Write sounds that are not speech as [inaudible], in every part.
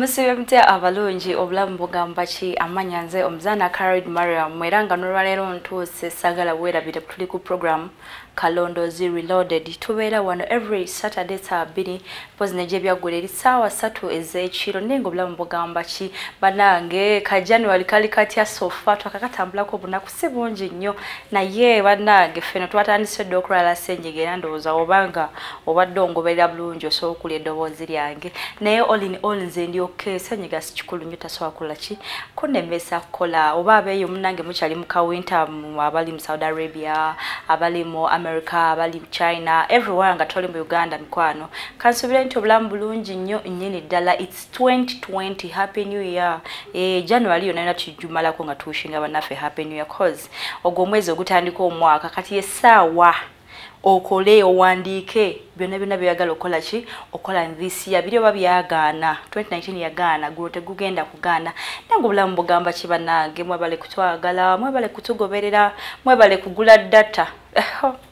musibe mutya abalungi obulamu bugamba ki amanya nze omuzaana carid mariam era nga nolwaleero ntuuse sagala weerabire tuli ku program kalondozi reloaded. Tubeera wano every saturday saa bbiri mpozi negyebyagula eri saawa ssatu ez'ekiro. Naye nga obulamu bugamba ki? Banange ka january kali katya sofa twakakatambulako obunaku si bungi nnyo. Naye banange feno twatandise dde okulala senyiga era ndowooza obanga obadde ongoberera bulungi osobola okulya eddoboozi lyange. Naye all in all nze ndyoke senyiga si kikulu nnyo tasobola kukola ki? Kunemesa kukola oba abeeyo munange mukyali mu kawinta abali mu saudi arabia abali mu america abali china everywhere nga toli mu uganda mikwano. Kansubire nti obulamu bulungi nnyo nnyini ddala. Its 2020 happy new year. E, january yona tujumalako nga tuushinga bannaffe happy new year cause ogwo omwezi ogutandika omwaka kati essaawa okole owandiike byonna byonna byoyagala okukola ki? Okola nvisiya biri oba byagaana? 2019 yagaana gulo tegugenda kugaana. Nange obulamu bugamba ki bannange? Mwebale kutwagala mwebale kutugoberera mwebale kugula data [laughs]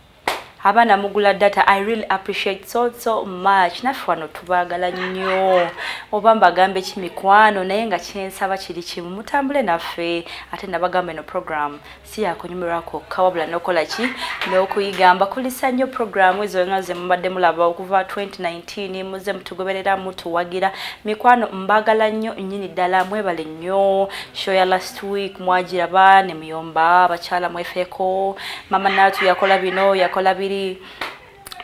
abaana mugula data i really appreciate so so much. Naffe wano tubaagala nnyo. Oba mbagambe kimikwano naye nga kyensaba kiri kimu mutambule naffe. Ate nabagamba eno program. Si yakunyumirwako kawabula nokola ki? N'okuyiga mbakulisa nnyo programu ezo nga ze mubadde mulaba okuva 2019 muze mutugoberera mutuwagira. Mikwano mbagala nnyo nnyini ddala mwebale nnyo. Show ya last week mwagiraba ne muyomba abakyala mwefeeko. Mama natu yakola bino yakola biri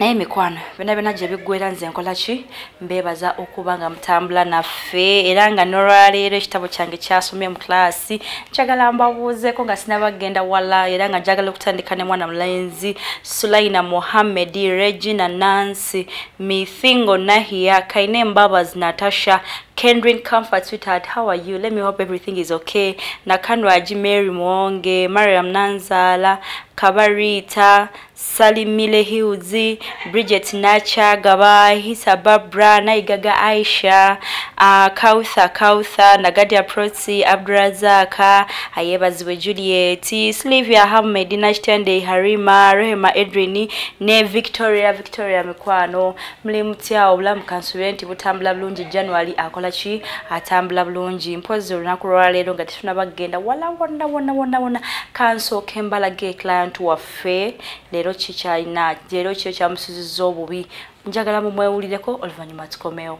naye mikwano byonna byonna gye biggwera nze nkola ki? Mbeebaza okuba nga mutambula naffe era nga nolwaleero ekitabo kyange kyasomye mu klaasi njagala mbabuuzeeko nga sinabagenda wala era nga njagala okutandika ne mwana mulenzi sulaina mohammed regina nancy mithingo nahia kaine mbabas natasha Kendrin Comfort, sweetheart, how are you? Let me hope everything is okay. Nakanwaji Mary Mwonge, Mariam Nanzala, Kabarita, Salimile Hiuzi, Bridget Nacha, Gaba, Hisa Barbara, Naigaga Aisha, uh, Kautha Kautha, Nagadia Protsi, Abdurazaka, Ayebaziwe Juliet, Slivia Hamed, Nashtende Harima, Rehema Edrini, ne Victoria, Victoria Mikwano, Mlimutia obulamu Kansuenti, Butambla bulungi January akola ki? Atambula bulungi mpozi olunaku lwaleero nga tetunabagenda wala wonna wonna wonna wonna. Kansooka embalaga eclient waffe leero kikyalina leero kyo kyamusuzizza obubi? Njagala mumwewulireko oluvannyuma tukomewo.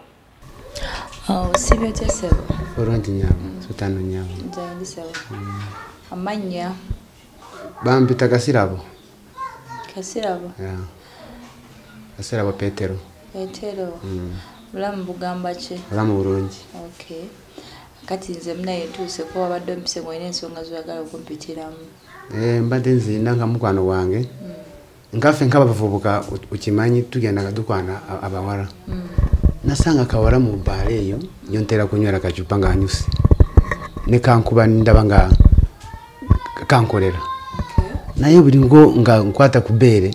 Osibye otya sebo bulungi nyama sutano nyama nzandi sebo amannya bampita kasirabo. Kasirabo? Ya kasirabo petero petero Mm. Bulamu bugamba ki olamu bulungi okay. Kati nze munaye ntuuse ko wabadde ompise ngaolina ensonga zoyagala okumpitiramu. Eh, mbadde nzinda nga mukwano gwange. Ngaffe nk'abavubuka okimanyi tugenda tugendanga dukwana abawala. Nasanga kawala mu bbaala eyo nyo ntera kunywera kacupa nga anyuse. Ne kankuba ndaba nga ka- kankolera. Naye buli ngo nga nkwata ku bbeere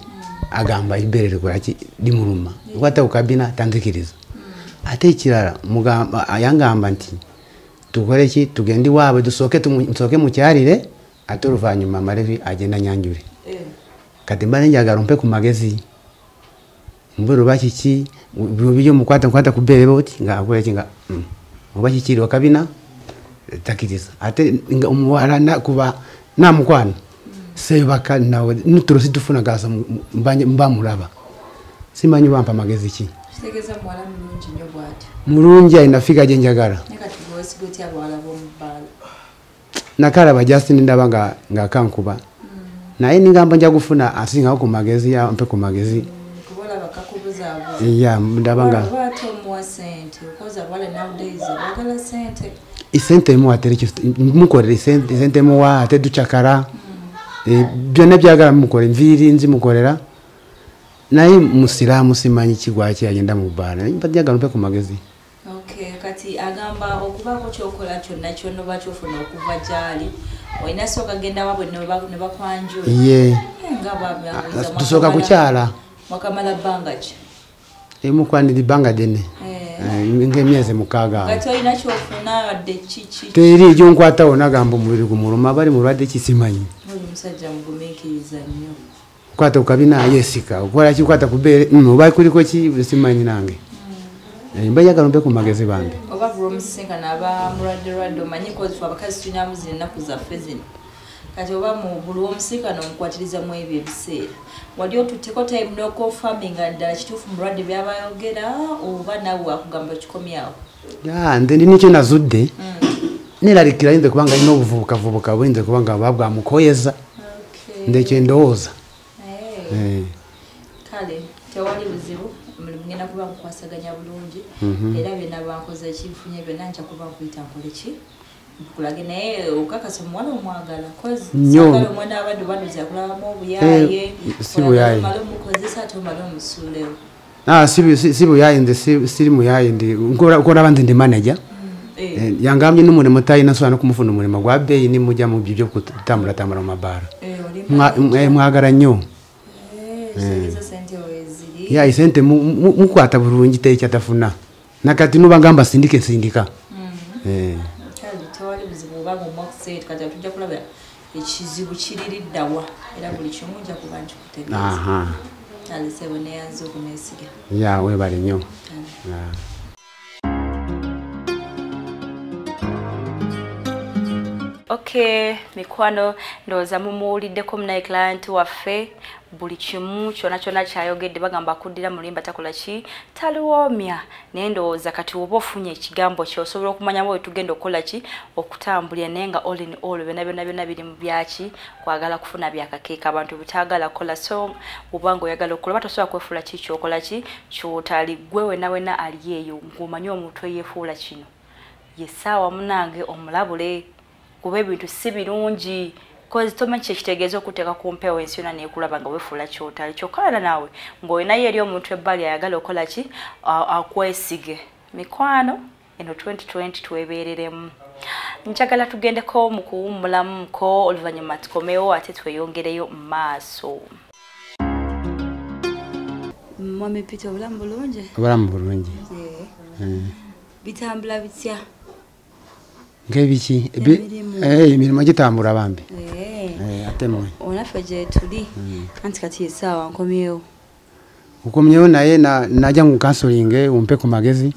agamba ibbeere likolaki limuluma. Nkwata ku kabina tanzikiriza ate ekirala mugamba- yangamba nti tukore ki? Tugende iwaabwe dusoke mukyalire ate oluvannyuma amalevi agenda nyanjure kati mba nenjagala mpe ku magezi mbe oba kiki byo mukwata nkwata ku bbeere boti nga akoleki nga mm. oba kikiri wakabina takiriza. Ate omuwala na- kuba namukwana sebaka nawe nturusi situfuna gasa mba- mba simanyi bampa magezi ki mulungi nnyo bw'ati mulungi alina figa gye njagala. Naye kati gwesiga otya abawala b'omubbaala nakalaba justin ndaba nga ngakankuba naye ningamba nja kufuna asingawo ku magezi ya mpe ku magezi. Kuba olaba kakubuzaabuza ya ndaba nga oba ate omuwa sente because abawala nowadays baagala sente isente emu atere mukolere isente isente muwa ate ducakara Eh, byonna byagala mukole nviiri nzimukolera naye musiraamu simanyi kigwaki agenda mu bbaala naye mbajagala mpe ku magezi. Kati agamba okubaako kyokola kyonna kyonna oba kyofuna okuva gyali olina sooka genda waabwe ne ba- ne bakwanjula? Ye. Nga bamyabuuza tusooka kukyala. Mwakamala bbanga ki? Emukwanira ibbanga ddene Eh. Eh, ng'emyezi mukaaga kati olina kyofuna wadde kiki teri gyonkwatawo nagamba omubiri gumuluma bali mulwadde kisimanyi oli musajja mugumiikiriza nnyo kwata kukabina yesika. Okola kikwata kubeere mm, oba kuliko ki simanyi nange. Eh, mba njagala mpe ku magezi bambi oba bulwomusinkana aba mulwadde lwadde omanyi kozifu abakazi tulinamu zino ennaku zaffe zino. Kati oba mu buli womusinkana omukwatirizamu ebyo ebiseera. Wali otutteko time nokonfaminga ddala kituufu mulwadde byabayogera oba nawe wakugamba kikomyawo Ya, nze ndi nikyo nazudde. Neraliikira yinza kubanga alina obuvubukavubuka buyinza kuba nga bwa bwamukoyeza ndekyo ndowooza Eh, kale tewali buzibu omulimu ngenda kuba nkukwasaganya bulungi era byonna bankoze ekifunye byonna nja kuba nkuyita nkoleki kulage naye okakasa omuwala omwagala Nnyo. kozagala omwana abadde banuza kulabamu obuyaye Eh, si buyaye. omale omukozesa ate omale omusuulewo ah, si bu- si si buyayi nze si- siri muyayi ndi nkoraba nze ndi manager. Eh, yangambye n'omulimu talina sobola n'okumufuna omulimu gwa bbeeyi nimujja mu byo byokutambulatambula mu mabaara. Mwa- eh, mwagala nnyo ya isente mu- mu- mukwata bulungi tekyatafuna nakati nubagamba sindike sindika. Eh, kale tewali buzibu obanga omwakuseeti kati tujja kulaba ekizibu kiririddawa era buli kimu nja kuba nkikutegeeza. Aha. Kale sebo neyanza okunesiga ya webale nnyo. Okay mikwano ndowooza mumuwuliddeko munaye client waffe buli kimu kyona kyona kyayogedde bagamba akuddira mulimba takola ki? Taliwoomya naye ndowooza kati oba ofunye ekigambo kyo osobola okumanyamu we tugenda okukola ki? Okutambulira naye nga all in all byonna byonna byonna biri mu byaki kwagala kufuna byakakeeka abantu bitaagala kukola. So oba nga oyagala okukola oba tosobola kwefuula ki kyokola ki? Kyotali gwe wena wena ali eyo ng'omanyi omuntu eyeefuula kino. Yesaawa munange omulabule. Kuba ebintu si birungi kozi tomanyi kyekitegeeza okuteeka ku mpewo ensi yona neekulaba nga wefuula kyotali kyokkaana naawe ng'olinayo eri omuntu ebbali ayagala okukola ki akwesige mikwano eno 2020 twebeereremu njagala tugendeko mu kuwummulamuko oluvannyuma tukomewo ate tweyongereyo mu maaso mwami pita obulamu bulungi? Obulamu bulungi. Eh. bitambula bitya ng'ebiki? Emirimu. Eh, emirimu gitambula bambi. Eh, ate mwe. Onaffe gye tuli. Anti kati esaawa nkomyewo. Ukomyewo naye na- najja mu kansolinge umpe ku magezi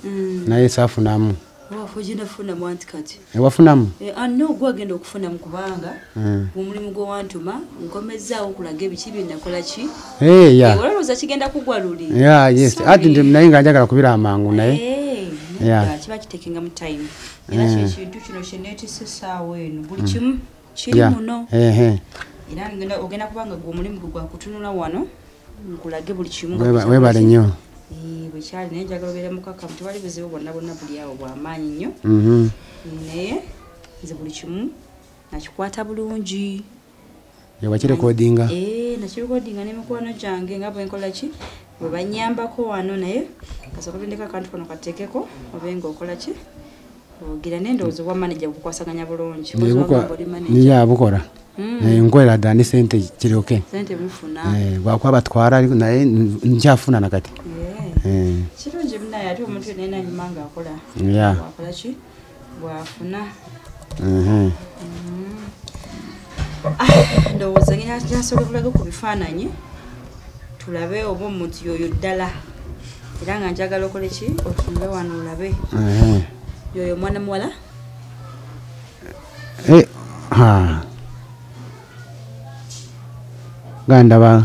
naye saafunamu. Wafe ginafunamu anti kati? Ewafunamu anna ogwagenda okufunamu kubanga Mm. omulimu gwe wantuma nkomezaawo okulaga ebiki byenakola ki? Eh, ya. Olowooza kigenda kugwa luli. Ati naye nga njagala kubira amangu naye. Eh, kiba kitekenga mu time era kyekintu kino kyeneetisa essaawa eno buli kimu kiri ya. muno. Era ogenda kubanga gwe omulimu gwe gwakutunula wano. Nkulage buli kimu webale nnyo Eh, bwe kyali naye njagala obeere mukakamu tewali buzibu bwonna bwonna buli awo bwamaanyi nnyo. Mhm. naye nze buli kimu nakikwata bulungi. Yewa kirekodinga. Eh, nakirikodinga n'emikwano gyange nga bwenkola ki? Bwe banyambako wano naye kasooka tendeka akantu kano kateekeko obe nga okola ki ogira nendowooza obwa manaja bukukwasaganya bulungi manager. niya bukola Eh, nkolera dda ni sente mufuna Eh, bwakuba batwara naye nkyafuna nakati Eh. Eh, kirungi munaye ate omuntu yena enanyuma nga akola ya. Bwakola ki? Bwafuna. Mhm. [coughs] ndowooza ngenda gyasooka tulage ku bifaananyi tulabe oba omuntu yoyo ddala. Era nga njagala okole ki? Otunule wano olabe. Yoyo mwana muwala Eh, ha. nga ndaba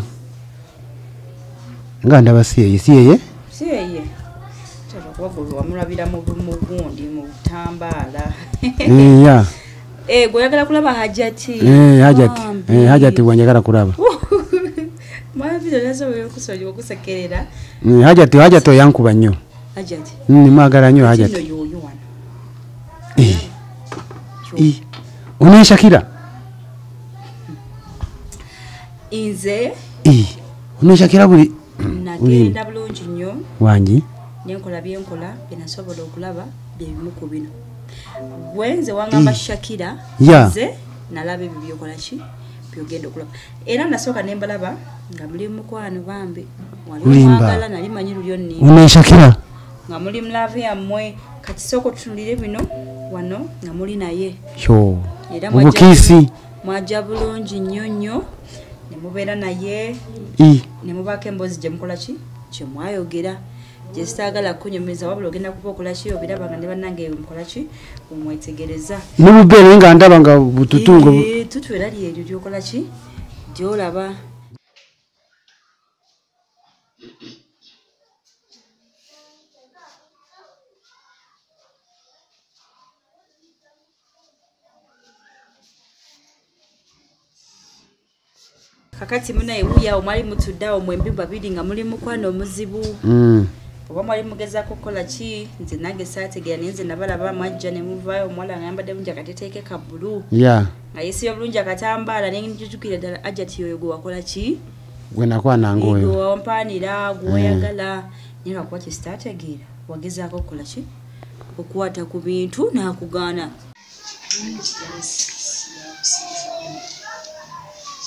nga ndaba siyeye siyeye si yeye tera kuba gwe wamulabira mu bu- mu gundi mu butambaala [laughs] Eh, ya Eh, gwe oyagala kulaba hajati Eh, hajati Bambi. Eh, hajati bwanjagala kulaba. [laughs] Mwana video nasobola okusobola okusekerera? Eh, hajati hajati oyankuba nnyo. Hajati Mm, mwagala nnyo kino hajati onenshakira nze Eh, onenshakira buli nagenda bulungi nnyo wangi? Nenkola byenkola byenasobola okulaba byebimu ku bino. Bwenze wangamba shakira nze nalaba ebyo byokola ki? Byogenda okulaba. Era nasooka nembalaba nga muli mukwano bambi. Wali Limba. mwagala nali manyi luli onni onenshakira nga muli mulavu yammwe kati sooka otutunulire bino wano nga muli naye. Era bulungi- mwajja bulungi nnyo nnyo ne mubeera naye. Ne mubaako emboozi gye mukola ki? Gye mwayogera. Gyesitaagala kunyumiza wabula ogenda kuba okolaki obiraba nga ne bannange mukolaki omwetegereza n'obubeere nga ndaba nga bututungo tutwera lyeryo lyokolaki gyolaba kakati munaye wuyawo mwali mutuddeawo mwembi babiri nga muli mukwano omuzibu. Mm. oba mwali mugezaako kukola ki? Nze nange saategeera naye nze nabalaba mwajja ne muvaayo omuwala nga yambadde bulungi akateteeke ka bbulu nga yeesibye bulungi akatambaala naye njujukire ddala ajati oyo gwe wakola ki? Gwe nakwananga gwe oyo wampaanira gw'oyagala naye lwakuba kyesitaategeera wagezaako okukola ki? Okukwata ku bintu n'akugaana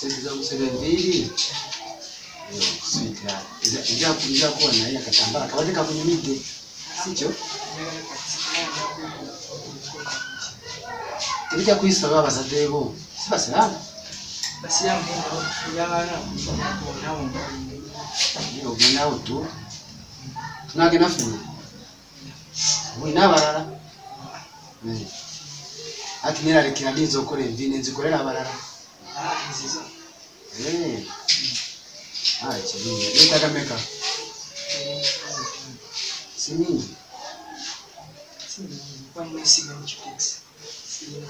sente zangu sasa mbili sita ija kuwa na hiyo katambaa kaweka kwenye mide sicho tebijja kuyisaba abazadeebo si basiraamu ogendawo tu tunagenda fena mwina abalala ati neralekera ninza okola envi nenzikolera abalala Hey. Ah, chilinga. sim sim Siningi. me Kwa nini siga nichukisi? Siningi.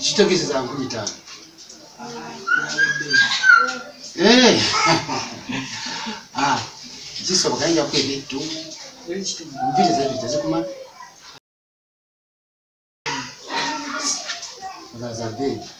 Jitokeze você mitano. Eh. Ah. Jiso me kwa vitu. Mbili za você zikuma. Za vitu.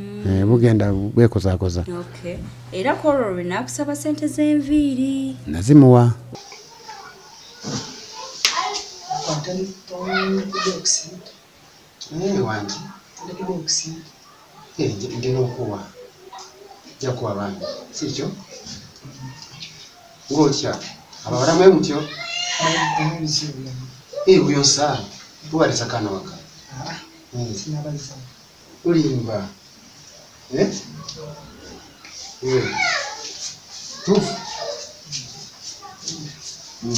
bugenda bwekozakoza okay. Era kolo lwe naakusaba sente z'enviiri. Nazimuwa. Wange ndina okuwa jakuwa bange sikyo ngaotya abawalamu mutyo buyonsa buwaliza kana waka ulimba Eh? Eh. tufu Mm.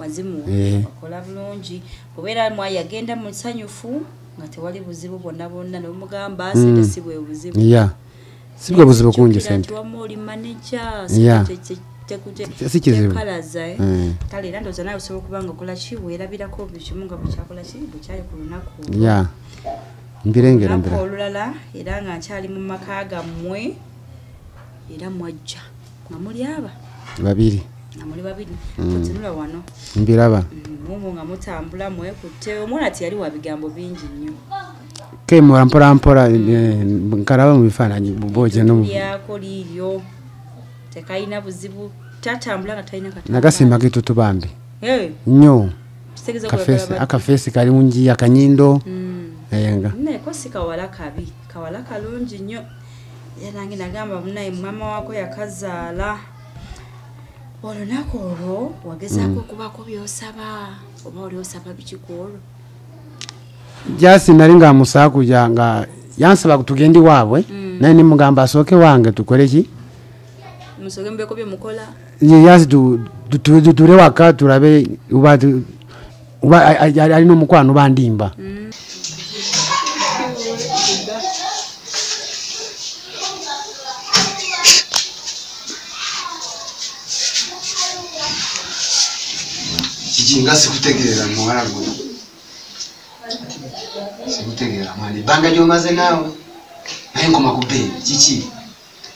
mazimu Eh. okola bulungi obeera mwayi agenda musanyufu nga tewali buzibu bwonna bwonna nebumugamba sente si bwe buzibu ya si bwe buzibu kungi sente wamma oli maneja Yeah. tekute- Si kizibu. tekalaza kale era ndowooza nawe osobola okuba nga okola ki weerabirako buli kimu nga bwekyakola ki bwekyali ku lunaku. Olwo. ya mbirengera Olunaku mbira. olulala era nga nkyali mu maka gammwe era mwajja. Nga muli aba? Babiri. Nga muli babiri. Otunula wano. Mbiraba mumo nga mutambula mwekutte. Omwana teyali wa bigambo bingi nnyo. Kemura mpola mpola nkalaba mu bifaananyi bwoja lyako liiryo tekalina buzibu tatambula nga talina nagasimba kitutu bambi Eh, nnyo akafeesi kali mungi akanyindo Mm. enga naye si kawala kabi. Kawala kalungi nnyo. Era nange nagamba munaye mama waako yakazaala. Olunaku olwo wagezaako okubaako byosaba. Oba oli osaba bikiku olwo? Jasi nali nga musaakuja nga yansaba tugendi waabwe. Naye nimugamba asooke wange tukole musoge mbe ko bimukola ye yazi du duture waka turabe uba uba ari no mukwano bandimba ikinga sikutegerera muharagu sikutegerera mwana ibanga ryumaze nawe naye ngoma kubera kiki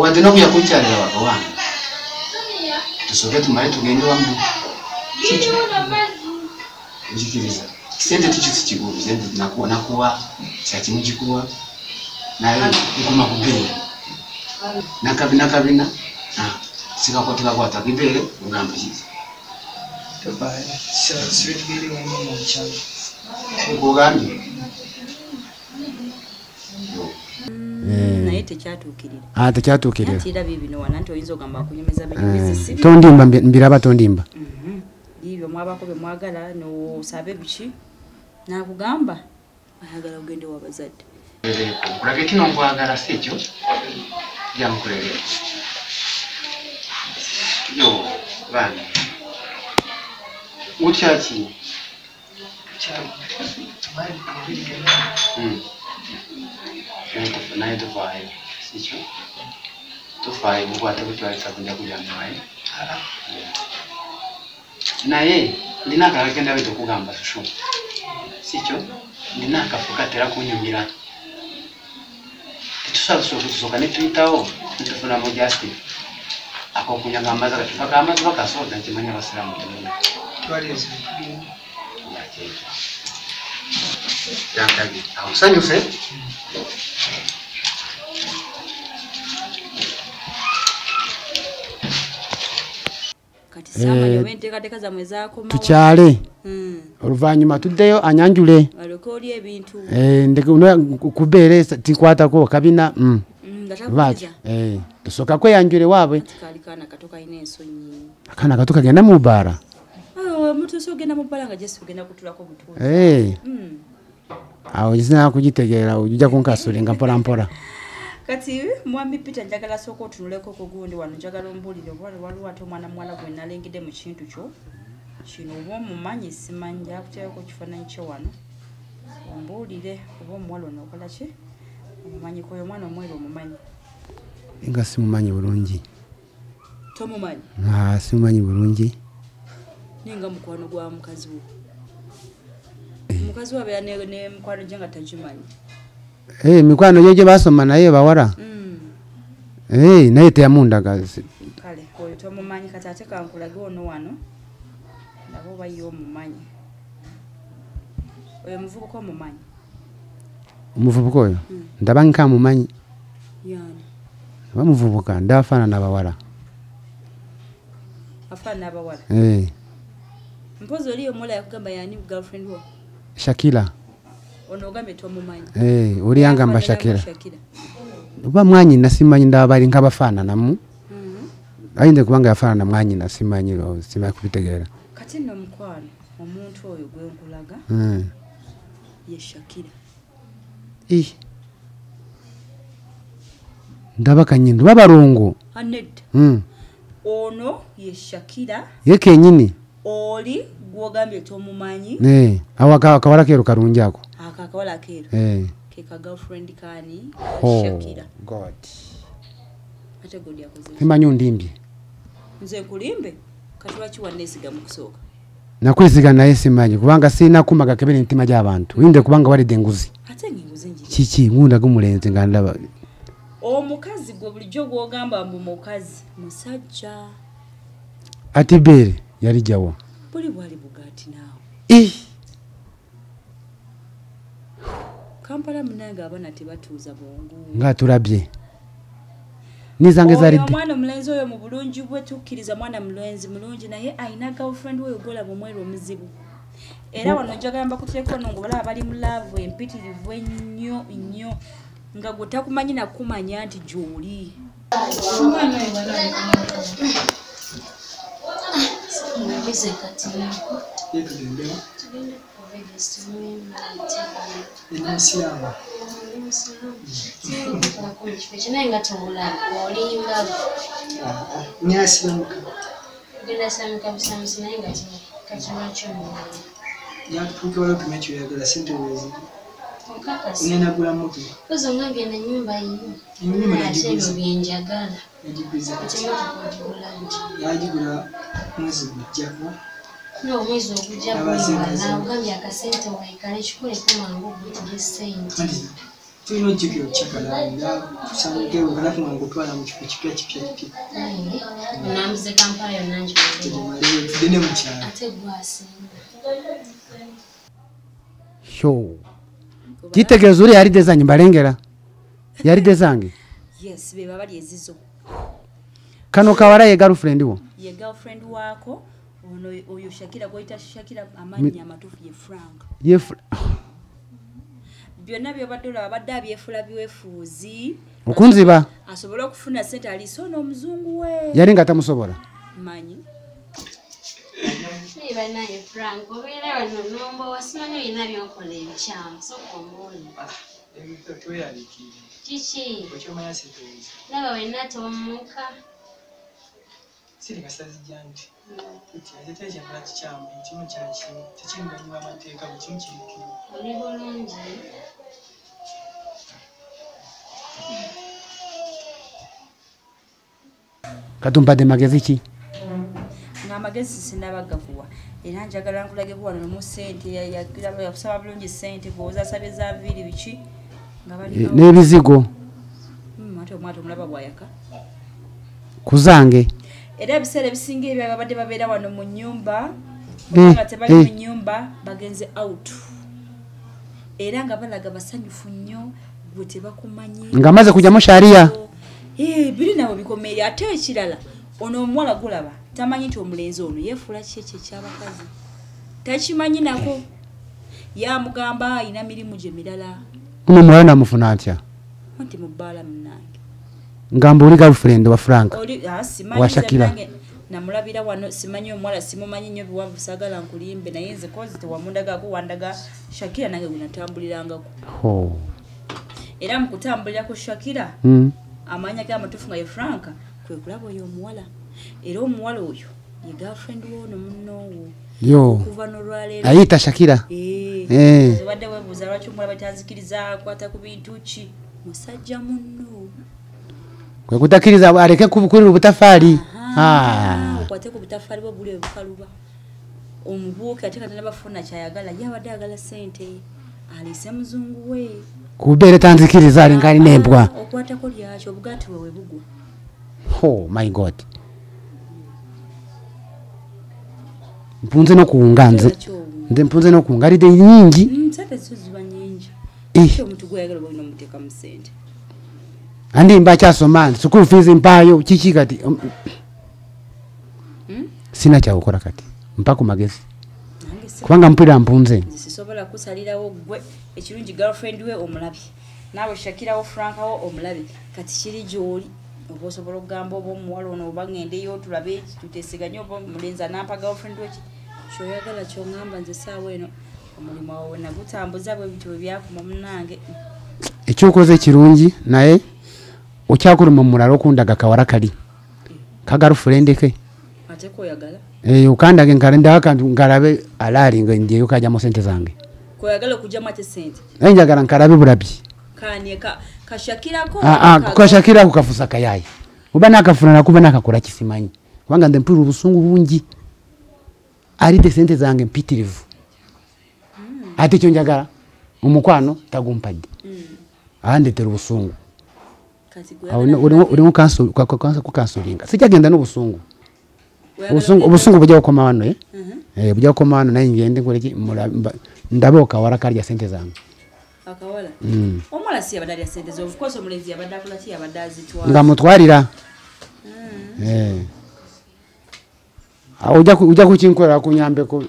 wadde nokuya kunkyalira waka wange tusooke tumale tugende wamu kikyo njikiriza sente tukikikigulu sente naku- nakuwa kyakimu kikuwa naye nkuma ku bbeere nakabina kabina sikakotekakwata kibeere ogamba kiki nkugambye naye tekyatuukirira. Ah, tekyatuukirira. Byo. tondimba mbi- mbiraba tondimba. Mhm. ibyo mwabako bye mwagala nosabe biki nakugamba? Ayagala ogende wabazadde kulage kino nkwagala si ekyo jamukulere yo baana kuva naye tuvayo sicyo tuvayo kuko hatakucwarisa kuja kujamiwayo naye ndinakala kenda bitu kugamba sushu sicyo ndinakafu katera kunyumira titusasusoka netuyitawo nitufunamu justice akokunyangamaza kachupa kamazi vakasoda nchimanya vasiramu yankagi ausanyuse mm. Tukyale. Mm. oluvannyuma tuddeyo anyanjule. Eh, kubeere tikwatako kabina mm, Mm, lwaki? Takuliza Eh, tusooka kweyanjule waabwe. Akaana kato kagenda mu bbaara mutusi ogenda mu bbala nga jesi ogenda kutulako butuuzi Eh, Mm. awo nzina kugitegeera ojja kunkasulinga mpola mpola kati mwami peter njagala sooka otunuleko ku gundi wano njagala ombuulire oba waliwo ate omwana muwala gwe nalengedde mu kintu kyo kino oba omumanyi simanyi njakuteyako kifaananyi kye wano. Ombuulire oba omuwala ono okola ki? Omumanyi koyo omwana omweru omumanyi. Nga simumanyi bulungi. Tomumanyi? Simumanyi bulungi. Ninga mukwano gwa mukazi wo. Mukazi wo abeera ne- ne mukwano gye nga tagimanyi Eh, mikwano gyo gye basoma naye bawala Mm. Eh, naye teyamundaga kale oyo tomumanyi kati ate kankulage ono wano nabo bayo mumanyi omumanyi. Oyo muvubuka omumanyi? Omuvubuka oyo? Mm. ndaba nka mumanyi. Yani oba muvubuka ndafaanana bawala afaanana abawala Eh, mpozi oli mola yakugamba yani girlfriend wo? Shakira ono ogambye tomumanyi Eh, oli yangamba Afaanana shakira Shakira. oba mwanyina simanyi ndaba bali nga bafaananamu. Mhm. ayinza kubanga yafaanana mwanyina simanyi lo- simanyi kubitegeera kati nno mukwano omuntu oyo gwenkulaga Mm. ye shakira. Ih. ndaba kanyindu babalungu anedda Mm. ono ye shakira. Ye kenyini oli gwogambye tomumanyi Eh, awo aka- akawala keero kalungi ako ako akawala kero Eh. ke ka girlfriend kani shakira. God. ate godi akoze ki? simanyi ondimbye nze nkulimbe kati lwaki wanneesiga mu kusooka nakwesiga naye simanyi kubanga sirina kumaga kebera emitima gy'abantu yinde kubanga walidde enguzi kiki ngundaga omulenzi nga ndaba omukazi gwe bulijjo gwogamba mbu mukazi. Musajja. Ati beere yali jawa buli bwali bugaati naawe kampala munange abaana tebatuuza bwongu nga tulabye. Nizange oyo zalidde omwana omulenzi oyo mu bulungi bwe tukkiriza mwana mulenzi mulungi naye alina girlfriend weyo golaba omweru omuzibu. Era wano njagala mbakutireko no nga balaba bali mu laavu empitirivu ennyo nnyo nga gwe takumanyi nakumanya nti gy'oli. Mwagize kati ye tugendera tugende ku register muyimbaliti enamusiramu sinakoko mu kifo ekyo naye nga tewulaba olimba nyasiramuka ogenda samika busamusi naye nga kakima kyomwana yakutuuka wala opima ekyoyagala sente okakasi nenagula moto kozi ongambye na nyumba yiyo ate ebyo byenjagala kati emotoka ogigula nti yagigula mwezi gujjako n'omwezi ogujja ogambye akasente waikale kikoleko mangu ogutire sente. Tulina ojjukira okukyakalanga tusangekeokalafu nga nkutwala mu kifo kipya kipya kipya onambuze kampala yonna tudde ne mukyalo ate gwasinga Sho. kitegeeza oli yalidde zange mbalengera. Yalidde zange kano kawala ye girlfriend wo? Ye girlfriend waako ono oyo shakira gwayita shakira amannya amatuufu ye frank. [sighs] Byonna byobadde olaba badde abyefula byefuuzi okunziba? Asobole okufuna sente aliise ono omuzungu we. Yali nga tamusobola. Manyi naye banaye frank obeera wano nomba wasimanyi olina byokola ebikyamu soka tweyaliikirire kiki? Laba wenna tomuka. Siri kasazijja nti nti ate tekyagala kikyamu ekimu kyakimu tekimbanyibwa amateeka buli kimu kirikiri oli bulungi katumpadde magezi ki ng'amagezi sinabagakuwa era njagala nkulageko wano nomu sente yakusaba bulungi sente kuwoza asabye za viiri biki? Nga n'ebizigo Mm, ate omwata omulaba bwayaka. Ku zange era ebiseera ebisinga ebyo babadde babeera wano mu nyumba nga tebali mu nyumba bagenze out. Era nga balaga basanyufu nnyo gwe tebakumanyi Nga maze kujyamu sharia. Eh, biri nabo bikomeere ate ekirala ono omuwala gulaba tamanyi nti omulenzi ono yeefuula ki ekyo ekyabakazi? Takimanyi nako. Yamugamba ayina mirimu gye mirala. Uno muwala namufuna atya? Nti mu bbaala munnange ngamba oli girlfriend wa frank ah, simanyi Wa nze Shakira. nange namulabira wano simanyi omuwala simumanyi nnyo biwanvu saagala nkulimbe naye nze kozi tewamundagako wandaga shakira nange gwe natambulirangako. Oh. era mu kutambulira ku shakira Mm. amanya ge amatuufu nga ye franka kwe kulaba oyo omuwala. Era omuwala oyo ye girlfriend woono munnoowo ayita shakira. Eh. obadde weebuuza lwaki omulaba tanzikiriza akwata ku bintu ki? Musajja munno kwe kutakkiriza aleke kubukulira obutafaali Ah, okwate ku butafaali bwe buli ebukaluba omubuuke ate kati nabafuna kyayagala. Ye abadde ayagala sente aliise muzungu we. Kubeere tanzikiriza alinga alina embwa Ah, okwatako lyaki obugaati bwe webugwa oh my god. Mpunze n'okuwunga nze nze mpunze n'okuwunga alidde nyingi Mm, sente zo ziba nyingi Eh. ki omuntu gweyagala balina omuteeka mu sente andi mba kyasoma nti sukulu fees mpaayo kiki kati Um, Hmm? sina kyakukola kati mpa ku magezi kubanga mpulira mpunze. Nze sisobola kusalirawo gwe ekirungi girlfriend we omulabye naawe shakirawo frankawo omulabye kati kiri gyoli oba osobola okugamba oba omuwala ono oba ngendeyo tulabe tutesiganye oba omulenzi anampa girlfriend we kyoyagala kyoŋŋamba nze saawa eno omulimu wawe nagutambuza bwe bityo bwe byakuma munange ekyokoze kirungi naye okyakuluma omulala okundaga kawala kali. Kagalufulendeke ate koyagala eyo kandage nkalendaakantu nkalabe alaalinga ndyeyo kajjamu sente zange. Koyagala okugyamu ate sente? Naye njagala nkalabe bulabye kanie ka- kashakirako Ah, ah, ka- kashakira kukafusa kayayi. Oba nakafuna nakuba nakakola kisimanyi. Kubanga nze mpulira obusungu bungi. Alidde sente zange mpitirivu. Ate ekyo njagala omukwano tagumpadde andetera obusungu kati gwe Awo yagala- olimu kukansolinga sikyagenda n'obusungu oyagala obusungu ogende- obusungu bujja kukoma wano eh? Mhm. Eh, bujja kukoma wano naye ngende nkoleki mula- mba- ndabe okawala kalya sente zange. Akawala? Mm. omwala si yabadde alya sente ze ofcourse omulenzi yabadde akola ki? Yabadde azitwala. Nga mutwalira. Eh. Awo ojja ku- ojja kukinkolera kunyambeko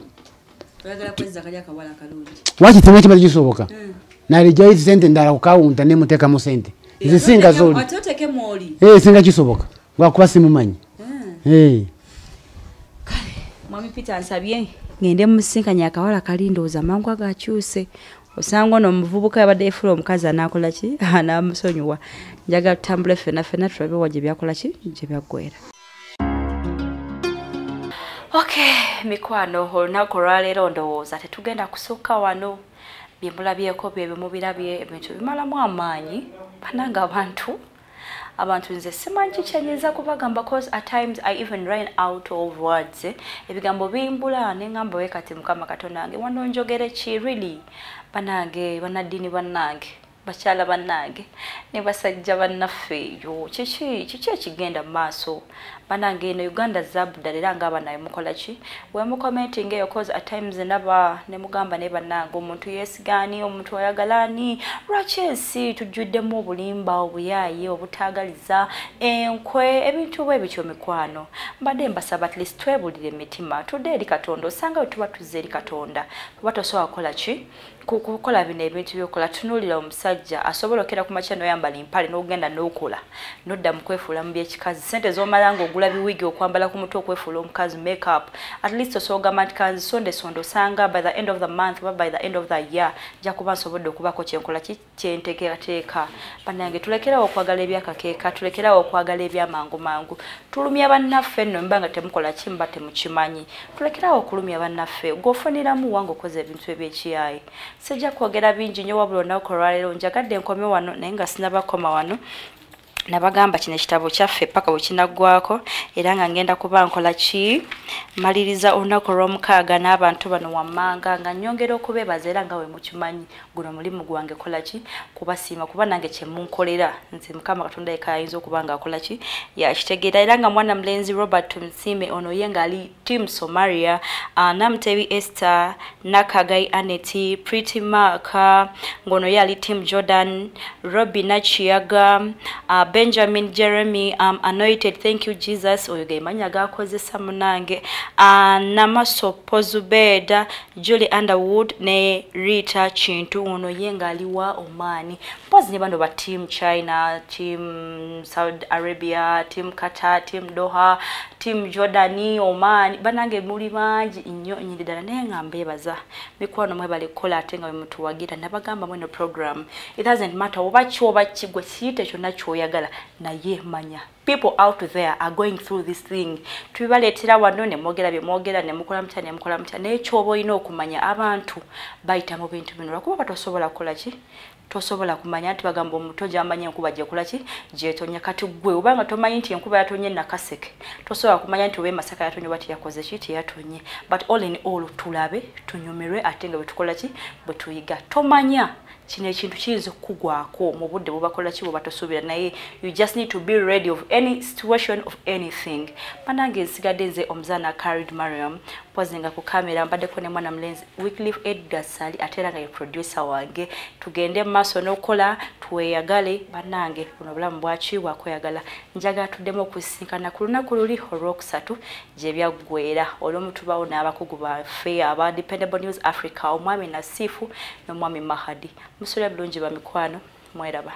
oyagala kwezza kali akawala akalungi waki temwe kimaze kisoboka nalijjayo sente ndala kukawunta nemuteekamu sente zoli ate oteke mwoli Eh, singa kisoboka. Lwakuba simumanyi. Eh. mwami peter nsabye ngende musinkanya akawala kali ndowooza amangu agakyuse. Osanga ono omuvubuka yabadde yefula omukazi anaakola ki? [laughs] Anamusonyiwa njagala tutambule fena fena tulabe wa gye byakola ki? Gye byaggwera. Okay mikwano olunaku olwaleero ndowooza tetugenda kusukka wano bye bimubirabye ebintu bimalamu amaanyi bananga abantu abantu nze simanyi kikyenyinza kubagamba cause at times i even ran out of words. Ebigambo bimbula neŋŋamba we kati mukama katonda wange wano njogere ki? Really? Banange banaddiini bannange bakyala bannange ne basajja bannaffe. Eyo kiki kiki ekigenda mu maaso? Banange eno uganda zabuddala era nga abanaye mukola ki? Wemukomenting eyo cause at times naba ne mugamba ne bannange omuntu yeesigaani omuntu oyagalaani lwaki ensi tujjuddemu obulimba obuyaaye obutaagaliza enkwe ebintu bwe bityo mikwano? Mbadde mbasaba at least twebulire emitima tudde eri katonda osanga we tuba tuzze eri katonda. Tuba tosobola kukola ki kukola bino ebintu byokola. Tunuulira omusajja asobola okera ku makya noyambala empale n'ogenda n'okola nodda mu kwefuula mu byekikazi. Sente z'omala ng'ogula biwigi okwambala ku mutwe okwefuula omukazi makeup at least osobola ogamba nti kanzisondesonde osanga by the end of the month oba by the end of the year nja kuba nsobodde okubako kyenkola ki kyenteekateeka bannange tulekerawo okwagala ebyakakeeka tulekerawo okwagala ebyamangu mangu tulumya bannaffe nno mba nga temukola ki mba temukimanyi. Tulekerawo okulumya bannaffe gwofuniramu wanga okoze ebintu ebyekiyayi sijja kwogera bingi nnyo wabula olunaku olwaleero njagadde nkome wano naye nga sinabakoma wano nabagamba kino ekitabo kyaffe paka bwe kinaggwako era nga ngenda kuba nkola ki? Maliriza olunaku olw'omukaaga n'abantu bano wammanga nga nnyongera okubeebaza era nga we mukimanyi guno mulimu gwange kola ki? Kubasiima kuba nange kyemunkolera nze mukama katonda yeka ayinza okuba nga akola ki? Yakitegeera era nga mwana mulenzi robert nsime ono ye ngaali tim somaria uh, namutebi esther nakagai aneti pretty mark ng'ono ye ali tim jordan robi nakiyaga uh, benjamin jeremy um, anointed. Thank you jesus. Oyo ge manya gakozesa munange. Uh, namaso pozubeda julie underwood ne rita kintu ono ye ngaaliwa omaani mpozi ne bano ba team china team saudi arabia team qatar team doha team jordani omaani banange muli bangi nnyo nyiri ddala. Naye nga mbeebaza mikwano mwebale kukola ate nga wemutuwagira nabagamba mweno program it doesn't matter oba kyoba kigwe kiyite kyonna kyoyagala naye manya people out there are going through this thing. Tubibaleetera wano ne mwogera bye mwogera ne mukola mutya ne mukola mutya. Naye kyoba olina okumanya abantu bayita mu bintu bino lwakuba batosobola kukola ki tosobola kumanya nti bagamba omuto gyamanyi enkuba gyekola ki? Gyetonya. Kati gwe obanga tomanyi nti enkuba yatonye nakaseke tosobola kumanya nti oba emasaka yatonye oba teyakoze ki? Teyatonye. But all in all tulabe tunyumirwe ate nga bwetukola ki? Bwe tuyiga. Tomanya kino ekintu kiyinza okukugwako mu budde bubakola ki? Bweba tosuubira naye you just need to be ready of any situation of anything. Banange nsigadde nze omuzaana carid mariam mpozi nga ku kamera mbaddeko ne mwana mulenzi wickliff edgar sali ate era nga ye producer wange. Tugende mu maaso n'okukola tweyagale bannange buno obulamu bwaki bwakweyagala. Njagala tuddemu okusisinkana ku lunaku luli olwokusatu gyebyaggweera olw'omutubawo n'abakugu baffe aba dependable news africa omwami nasifu n'omwami mahadi. Musulya bulungi bamikwano mweraba